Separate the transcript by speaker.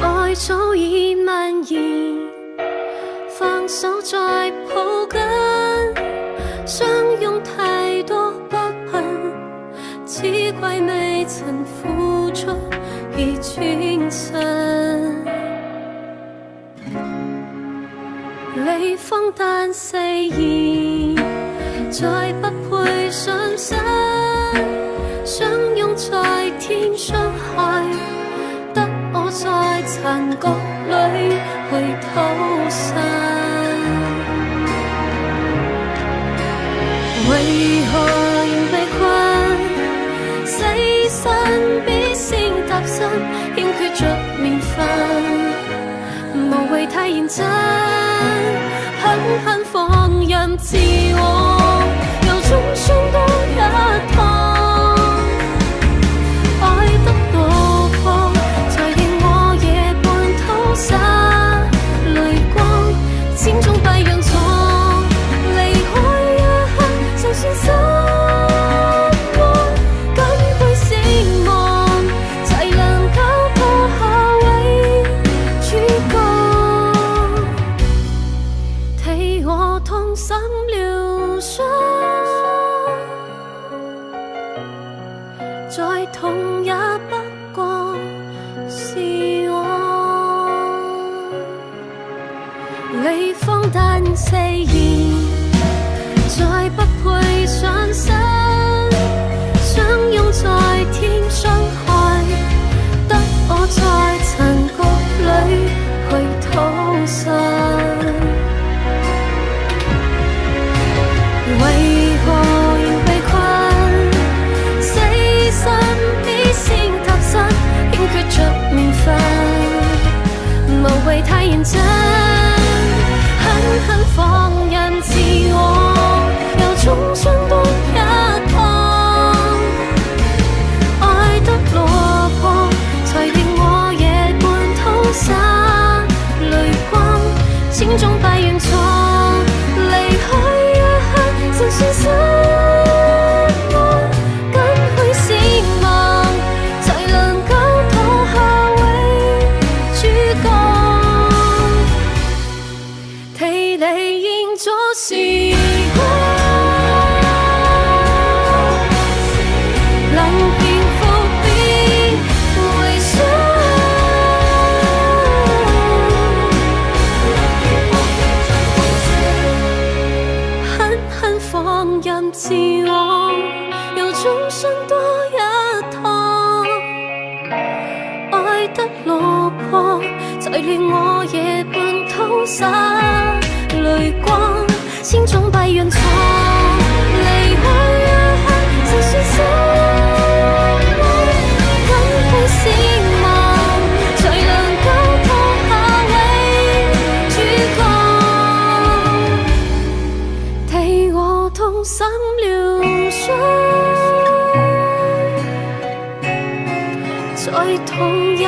Speaker 1: 爱早已蔓延，放手再抱紧，相拥太多不幸，只怪未曾付出。已转身。离风但誓言，再不配上身，相拥在天相害。得我在残局里去偷生，为何欠缺着名分，无谓太认真，狠狠放任自我，由衷伤多我痛心疗伤。再痛也不过是我。离风但誓为何仍被困？死身必先踏身，欠缺着名分，无谓太认真，狠狠放任自我，又衷伤多一趟。爱得落魄，才令我夜半偷洒泪光，千种弊样错，才令我夜半偷洒泪光，千种弊样错，离开一刻就算失望，紧去醒望，才能交托下位主角，替我痛心疗伤。再痛也